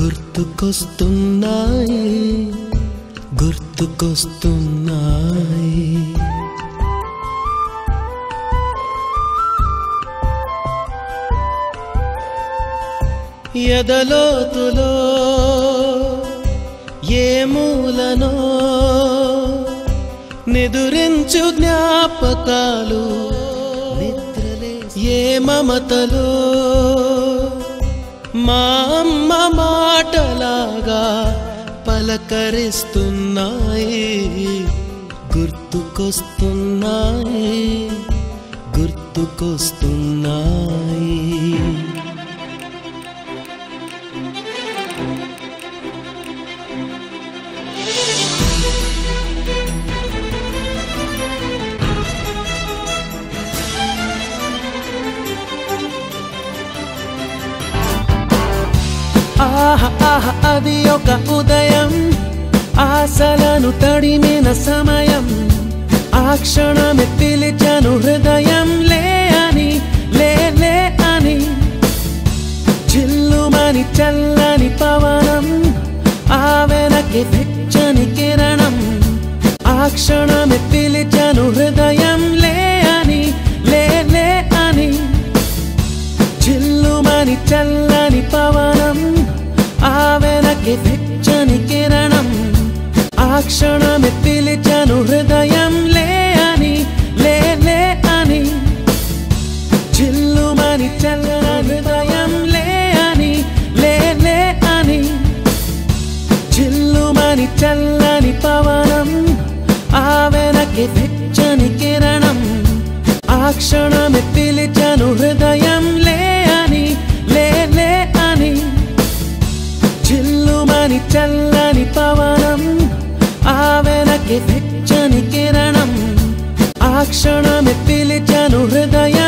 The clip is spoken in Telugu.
గుర్తుకొస్తున్నాయి గుర్తుకొస్తున్నాయి. ఎదలోతులో ఏ మూలనో నిదురించు జ్ఞాపకాలు నిద్రలే ఏ మమతలో మా మాటలాగా పలకరిస్తున్నాయి గుర్తుకొస్తున్నాయి గుర్తుకొస్తున్నాయి. ఆహ ఆహ అది ఒక ఉదయం. ఆశలను తడిమిన సమయం. ఆ క్షణమే పిలిచాను హృదయం. లే అని లే లే అని. చిల్లుమని చల్లని పవనం. ఆ వెనక్కి వెచ్చని కిరణం. ఆ క్షణమే పిలిచాను హృదయం. చిల్లుమని చల్లని పవనం ఆ వెనక్కి వెచ్చని కిరణం. ఆ క్షణమే పిలిచను హృదయం లే అని లే లే అని. చిల్లుమని చల్లని హృదయం లే అని లే లే అని. చిల్లుమని చల్లని పవనం ఆ వెనక్కి వెచ్చని కిరణం. ఆ క్షణమే పిలిచను హృదయం చల్లని పవనం ఆ వెనక్కి వెచ్చని కిరణం ఆ క్షణమే పిలిచాను హృదయం